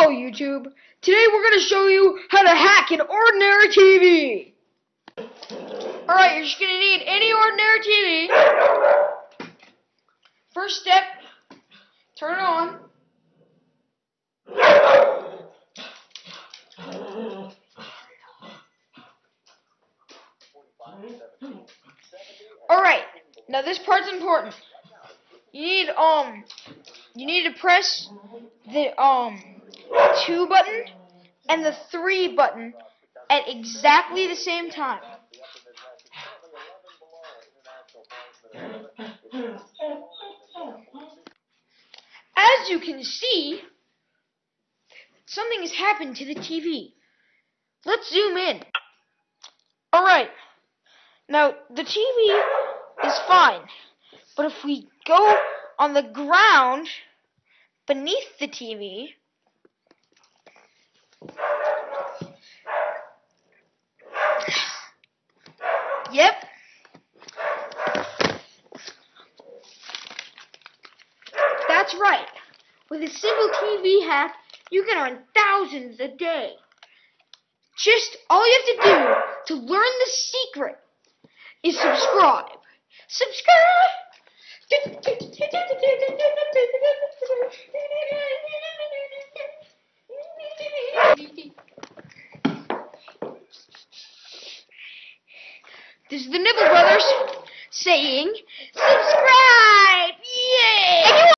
Hello YouTube. Today we're going to show you how to hack an ordinary TV. Alright, you're just going to need any ordinary TV. First step, turn it on. Alright, now this part's important. You need, um, you need to press the, um, two button and the three button at exactly the same time. As you can see, something has happened to the TV. Let's zoom in. Alright, now the TV is fine, but if we go on the ground beneath the TV, Yep. That's right. With a simple TV hack, you can earn thousands a day. Just all you have to do to learn the secret is subscribe. Subscribe! This is the Nipple Brothers saying subscribe.